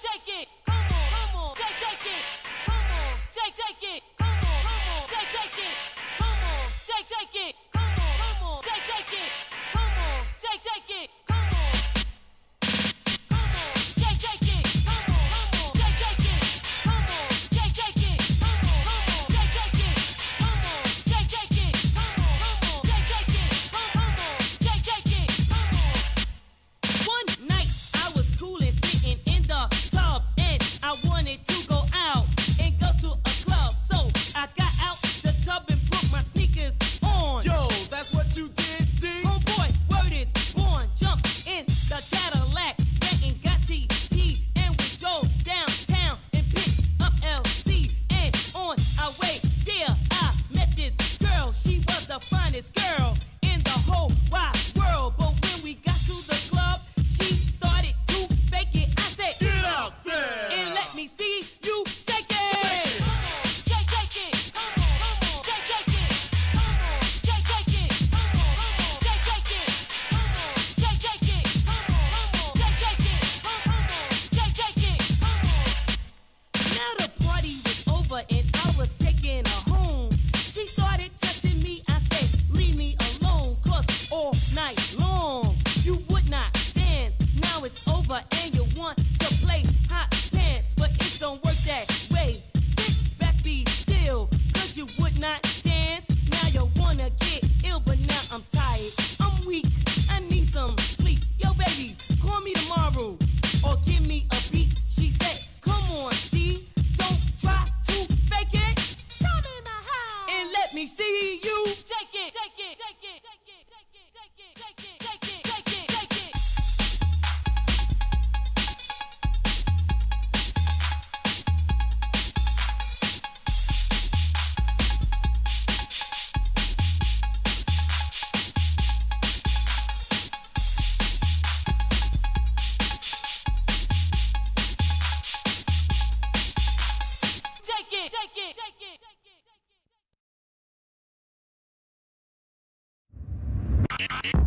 shake it. Come on, come on, shake, shake. Let me see you shake it, shake it, shake it, shake it, shake it, shake it, shake it, shake it, shake it, shake it. Shake it, shake it, shake it. Thank you.